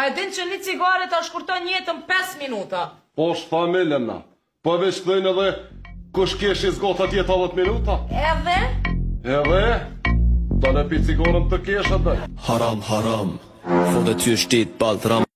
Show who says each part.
Speaker 1: A e din që një cigare të shkurton jetën 5 minuta?
Speaker 2: Po, shë familën na. Po veç të dhejnë edhe kush kesh i zgota tjeta 10 minuta? Edhe? Edhe? Do në pi cigorën të kesh edhe?
Speaker 3: Haram, haram. Fodë të ditë shtit, baltram.